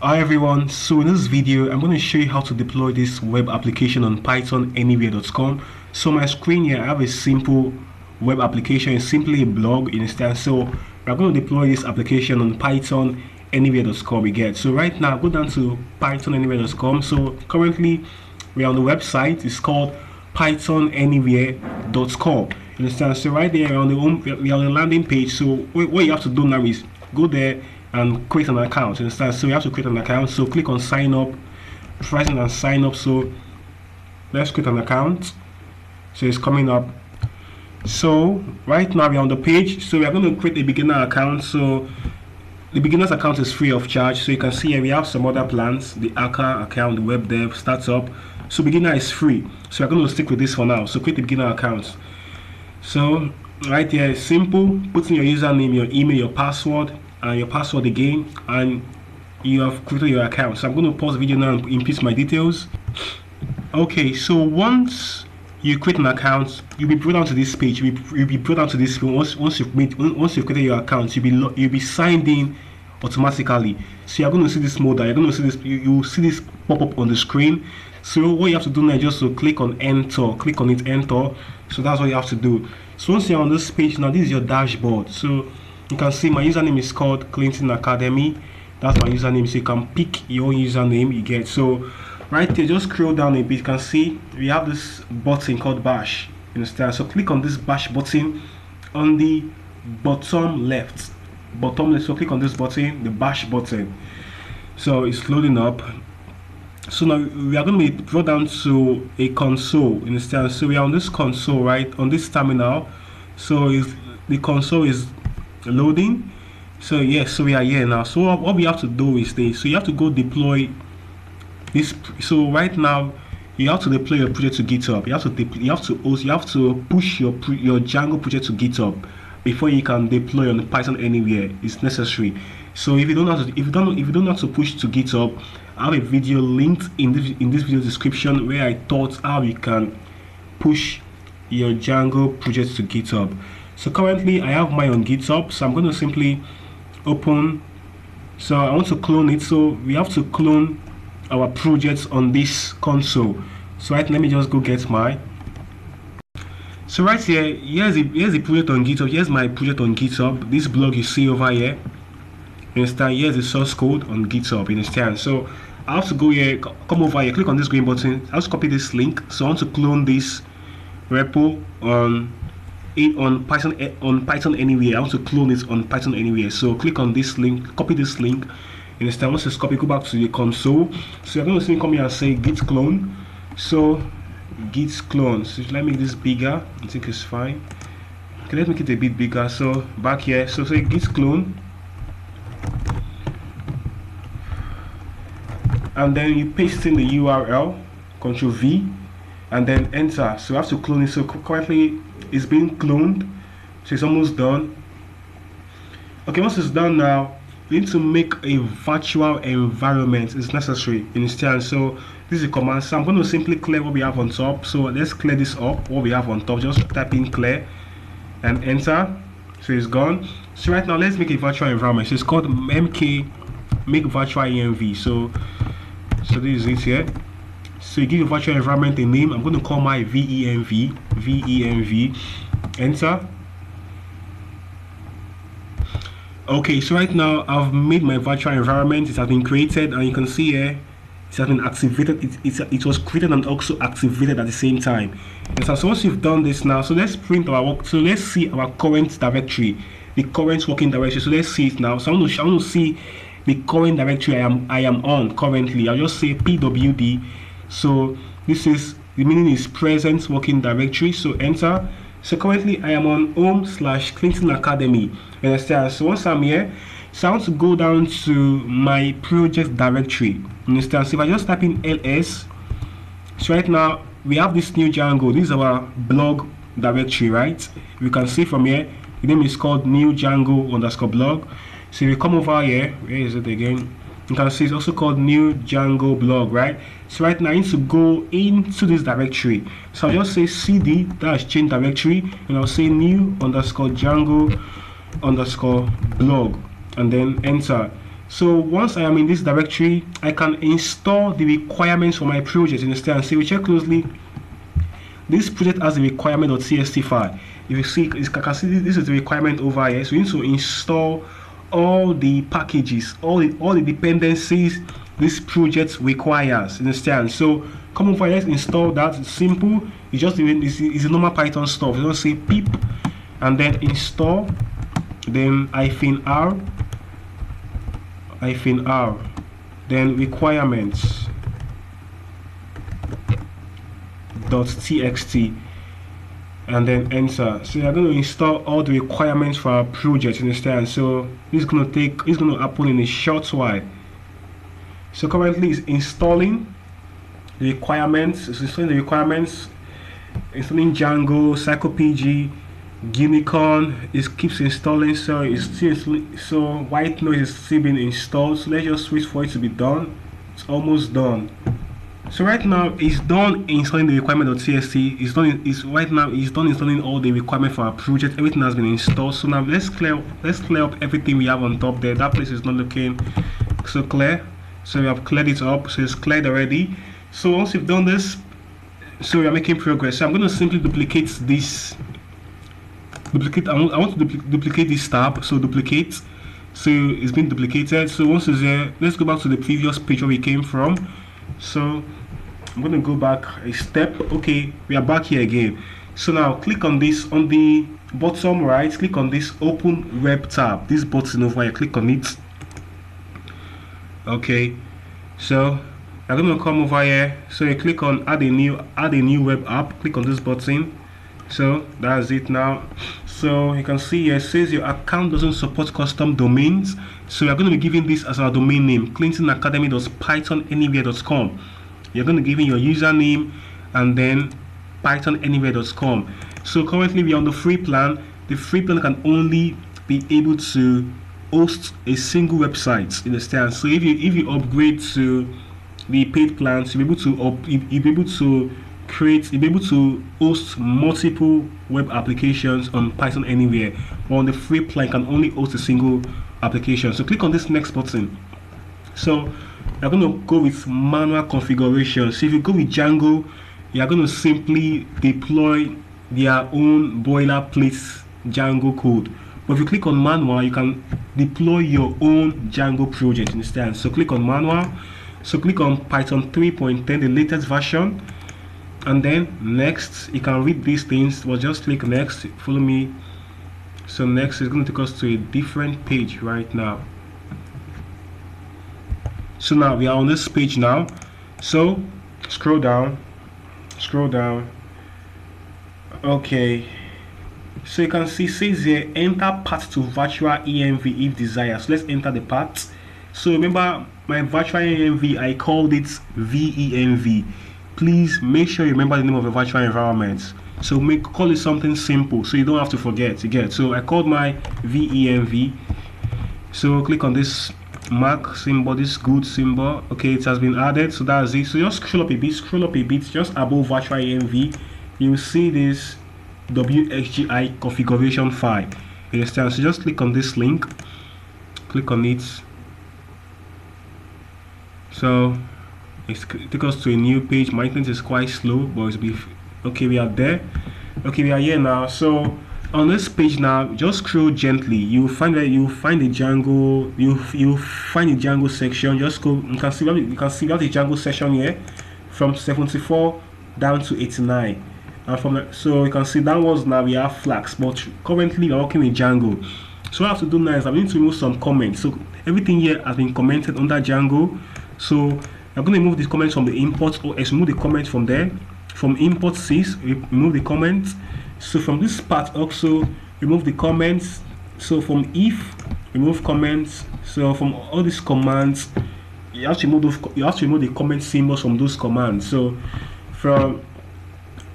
Hi everyone, so in this video I'm going to show you how to deploy this web application on pythonanywhere.com. So my screen here I have a simple web application, it's simply a blog instance. So we're going to deploy this application on pythonanywhere.com again. So right now go down to pythonanywhere.com. So currently we're on the website, it's called pythonanywhere.com. Understand? So right there we're on the home, we are on the landing page. So what you have to do now is go there and create an account. You understand? So you have to create an account. So click on sign up, pressing and sign up. So let's create an account. So it's coming up. So right now we're on the page. So we are going to create a beginner account. So the beginner's account is free of charge. So you can see here we have some other plans: the hacker account, the web dev, startup. So beginner is free. So we're going to stick with this for now. So create a beginner account. So right here, simple. Put in your username, your email, your password and your password again and you have created your account. So i'm going to pause the video now and input my details. Okay so once you create an account you'll be brought down to this page. You'll be, you'll be brought down to this once once you've made once you've created your account you'll be you'll be signed in automatically. So you're going to see this mode you're going to see this you, you see this pop up on the screen. So what you have to do now is just to click on enter. Click on it enter. So that's what you have to do. So once you're on this page now this is your dashboard. So you can see my username is called clinton academy. That's my username. So you can pick your username you get. So right there just scroll down a bit. You can see we have this button called bash. You understand? So click on this bash button. On the bottom left bottom left so click on this button the bash button. So it's loading up. So now we are going to be brought down to a console. Understand? So we are on this console right? On this terminal. So if the console is loading. So yes so we are here now. So what we have to do is this. So you have to go deploy this so right now you have to deploy your project to github. You have to you have to also you have to push your your django project to github before you can deploy on python anywhere. It's necessary. So if you don't know to, if you don't if you don't how to push to github i have a video linked in this in this video description where i taught how you can push your django project to github so currently I have mine on github so I'm going to simply open. So I want to clone it. So we have to clone our projects on this console. So right let me just go get my so right here here's the here's the project on github. Here's my project on github. This blog you see over here. Understand? Here's the source code on github. Understand? So I have to go here come over here. Click on this green button. I have to copy this link. So I want to clone this repo on on Python eh, on Python anywhere. I want to clone it on Python anywhere. So click on this link, copy this link. and Instead, once it's copied, go back to the console. So you're going to see me come here and say git clone. So git clone. So let me make this bigger. I think it's fine. Okay, let's make it a bit bigger. So back here, so say git clone. And then you paste in the URL, Control V, and then enter. So I have to clone it. So currently it's being cloned. So it's almost done. Okay once it's done now we need to make a virtual environment. It's necessary in instead so this is a command. So i'm going to simply clear what we have on top. So let's clear this up what we have on top. Just type in clear and enter. So it's gone. So right now let's make a virtual environment. So it's called mk make virtual env so so this is it here so you give your virtual environment a name i'm going to call my venv venv enter. Okay so right now i've made my virtual environment it has been created and you can see here it has been activated it, it, it was created and also activated at the same time. And so, so once you've done this now so let's print our work so let's see our current directory the current working directory so let's see it now. So i want to, I want to see the current directory i am i am on currently. I'll just say pwd so this is the meaning is present working directory. So enter. So currently i am on home slash clinton academy. You understand so once i'm here so i want to go down to my project directory. You understand? So if i just type in ls so right now we have this new django. This is our blog directory right? You can see from here the name is called new django underscore blog. So if you come over here where is it again you can see it's also called new django blog right? So right now i need to go into this directory. So i'll just say cd dash change directory and i'll say new underscore django underscore blog and then enter. So once I am in this directory I can install the requirements for my project. Understand? So we check closely this project has a requirement.txt file. If you see you can see this is the requirement over here. So you need to install all the packages all the all the dependencies this project requires understand? So come over here install that. It's simple. It's just even it's, it's a normal python stuff. You just say pip and then install. Then hyphen r hyphen r. Then requirements. Dot txt and then enter. So you're going to install all the requirements for our project understand? So this is going to take it's going to happen in a short while. So currently it's installing the requirements it's installing the requirements installing django psycopg Gunicorn it keeps installing so it's still so white noise is still being installed. So let's just wait for it to be done. It's almost done so right now it's done installing the requirement of TSC it's done it's right now it's done installing all the requirement for our project. Everything has been installed. So now let's clear let's clear up everything we have on top there. That place is not looking so clear. So we have cleared it up. So it's cleared already. So once you've done this so we are making progress. So i'm going to simply duplicate this duplicate I want, to dupl duplicate this tab. So duplicate. So it's been duplicated. So once it's there let's go back to the previous page where we came from. So I'm going to go back a step. Okay we are back here again. So now click on this on the bottom right click on this open web tab. This button over here click on it. Okay so I'm to come over here. So you click on add a new add a new web app. Click on this button. So that's it now. So you can see here it says your account doesn't support custom domains. So we're going to be giving this as our domain name clintonacademy.pythonanywhere.com you're going to give in your username and then pythonanywhere.com so currently we're on the free plan. The free plan can only be able to host a single website in the stand so if you if you upgrade to the paid plans you'll be able to up, you'll be able to create you'll be able to host multiple web applications on python anywhere. But on the free plan can only host a single application. So click on this next button. So you're going to go with manual configuration. So if you go with django you're going to simply deploy their own boilerplate django code. But if you click on manual you can deploy your own django project instead. So click on manual. So click on python 3.10 the latest version. And then next you can read these things well just click next. Follow me. So next is going to take us to a different page right now so now we are on this page now so scroll down scroll down okay so you can see says here enter path to virtual env if desired so let's enter the path so remember my virtual env i called it venv please make sure you remember the name of your virtual environment. So make call it something simple so you don't have to forget. You get so I called my VENV. So click on this mark symbol, this good symbol. Okay, it has been added. So that's it. So just scroll up a bit, scroll up a bit, just above virtual env. You see this WSGI configuration file. You understand? So just click on this link, click on it. So it took us to a new page my internet is quite slow but it's be okay we are there okay we are here now so on this page now just scroll gently. You find that you find the django you you find the django section. Just go you can see you can see that the django section here from 74 down to 89 and from the, so you can see downwards now we have flask but currently we're working with django so what I have to do now is I need to remove some comments. So everything here has been commented under django so I'm going to remove these comments from the import OS, remove the comments from there. From import sys, remove the comments. So from this part also, remove the comments. So from if, remove comments. So from all these commands, you have to remove those, you have to remove the comment symbols from those commands. So from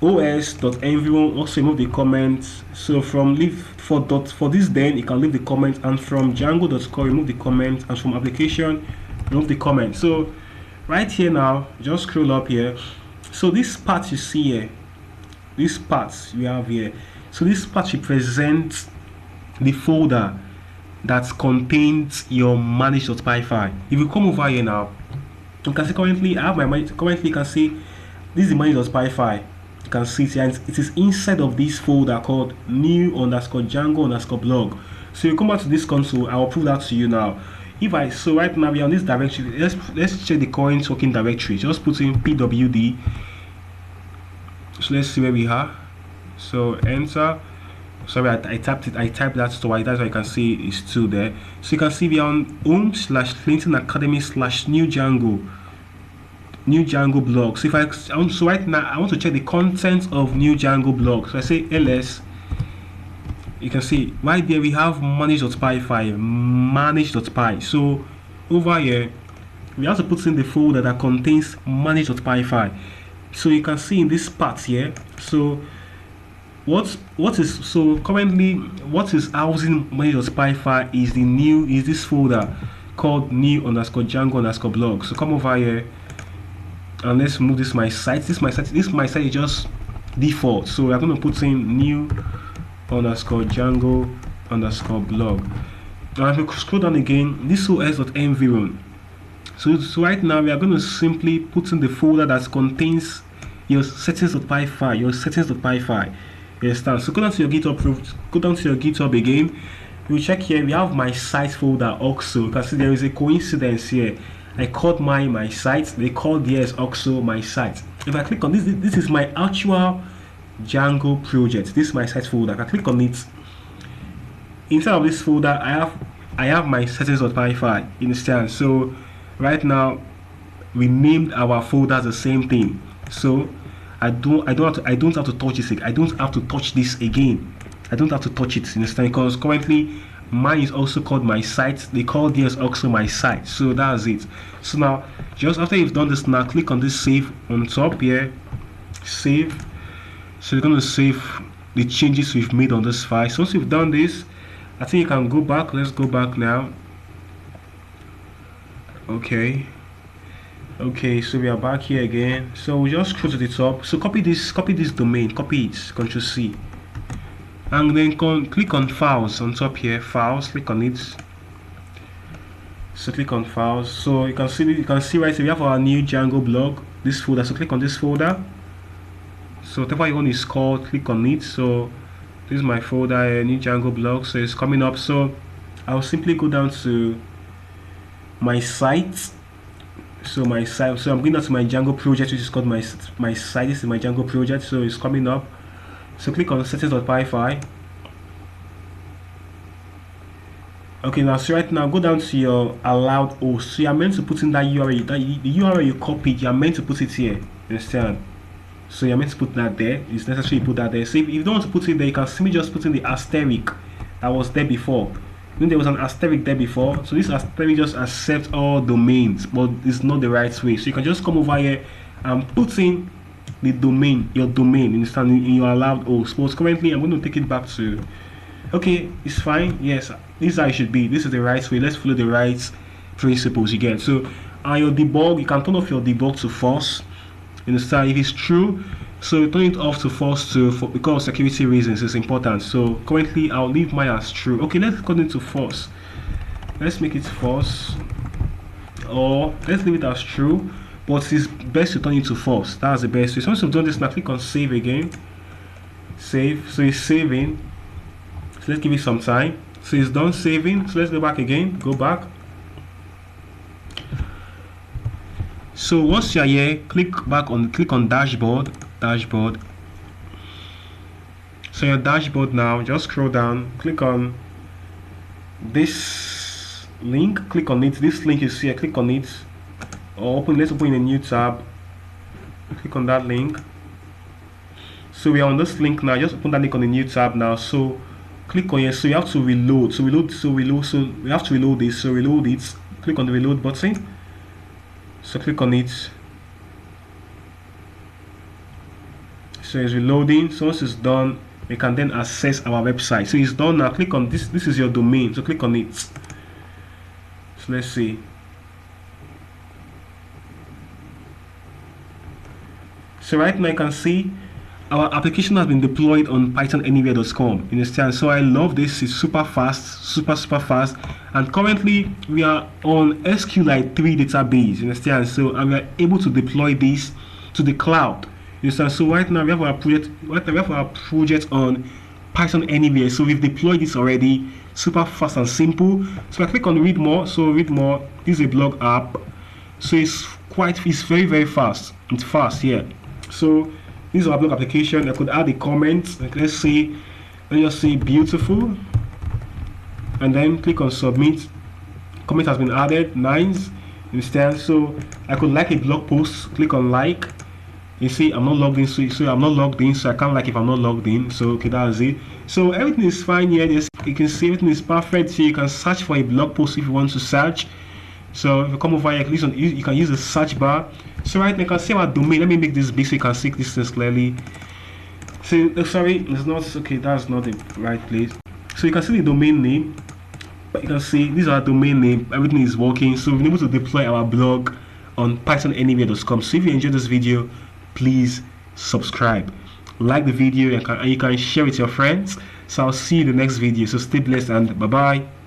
os.env also remove the comments. So from leave for dot for this then you can leave the comments and from django.core remove the comments and from application remove the comments. So right here now just scroll up here so this part you see here this part you have here so this part represents the folder that contains your manage.py file. If you come over here now, you can see currently I have my currently you can see this is the manage.py file. You can see it and it is inside of this folder called new underscore Django underscore blog. So you come back to this console, I will prove that to you now. If I so right now we are on this directory, let's let's check the current working directory. Just put in pwd. So let's see where we are. So enter. Sorry I, I, tapped it I typed that so that's why you can see it's still there. So you can see we are on home slash Clinton Academy slash new Django new Django blog so if I so right now I want to check the content of new Django blog so I say ls you can see right there we have manage.py file manage.py so over here we have to put in the folder that contains manage.py file so you can see in this part here so what what is so currently what is housing manage.py file is the new is this folder called new underscore django underscore blog. So come over here and let's move this my site. This my site this my site is just default. So we're going to put in new underscore django underscore blog. Now if you scroll down again this os.environ so, so right now we are going to simply put in the folder that contains your settings.py file your settings.py file Yes, understand? So go down to your GitHub, go down to your GitHub again. You check here, we have my site folder also. You can see there is a coincidence here. I called my my site, they called theirs also my site. If I click on this, this is my actual Django project. This is my site folder. If I click on it. Inside of this folder, I have I have my settings.py file instance. So right now we named our folders the same thing. So I don't I don't have to, I don't have to touch this I don't have to touch this again. I don't have to touch it understand? Because currently mine is also called my site. They call theirs also my site. So that's it. So now just after you've done this now click on this save on top here. Save. So you're going to save the changes we've made on this file. So once you've done this I think you can go back. Let's go back now okay. Okay so we are back here again. So we just scroll to the top. So copy this copy this domain. Copy it. Control c. And then click on files on top here. Files click on it. So click on files. So you can see you can see right here we have our new django blog this folder. So click on this folder. So whatever you want is called click on it. So this is my folder a new django blog. So it's coming up. So i'll simply go down to my site so my site so i'm going to my django project which is called my my site. This is my django project so it's coming up. So click on settings.py file okay now so right now go down to your allowed host. So you're meant to put in that url that the url you copied you're meant to put it here. Understand? So you're meant to put that there. It's necessary you put that there. So if you don't want to put it there you can simply just put in the asterisk that was there before then there was an asterisk there before. So this asterisk just accepts all domains but it's not the right way. So you can just come over here and put in the domain your domain understand? In your allowed oh, host but currently i'm going to take it back to okay it's fine yes this is how it should be this is the right way let's follow the right principles get. So on your debug you can turn off your debug to false understand? If it's true so we turn it off to false to for, because security reasons is important. So currently i'll leave mine as true. Okay let's go into false let's make it false or let's leave it as true but it's best to turn it to false that's the best way. So once you've done this now click on save again. Save. So it's saving. So let's give it some time. So it's done saving. So let's go back again. Go back. So once you're here click back on click on dashboard dashboard. So your dashboard now just scroll down click on this link click on it. This link you see I click on it. Or open let's open a new tab. Click on that link. So we are on this link now just open that link on the new tab now. So click on here so you have to reload. So reload so we reload so we have to reload this. So reload it. Click on the reload button. So click on it so it's reloading so once it's done we can then access our website. So it's done now. Click on this this is your domain. So click on it. So let's see. So right now you can see our application has been deployed on pythonanywhere.com you understand so i love this. It's super fast super super fast. And currently we are on sqlite 3 database you understand so and we are able to deploy this to the cloud you understand so right now we have our project right now we have our project on python anywhere. So we've deployed this already super fast and simple. So i click on read more. So read more. This is a blog app. So it's quite it's very very fast. It's fast here so this is our blog application. I could add a comment. Like let's say let's just say beautiful. And then click on submit. Comment has been added. Nice. Understand? So i could like a blog post. Click on like you see i'm not logged in so, so i'm not logged in so i can't like if i'm not logged in. So okay that's it. So everything is fine here. You can see everything is perfect. So you can search for a blog post if you want to search. So if you come over here click you, you can use the search bar. So right now you can see our domain. Let me make this big so you can see this things clearly. So sorry it's not okay that's not the right place. So you can see the domain name. But you can see these are domain name. Everything is working. So we've been able to deploy our blog on pythonanywhere.com so if you enjoyed this video please subscribe. Like the video and, you can share it with your friends. So i'll see you in the next video. So stay blessed and bye bye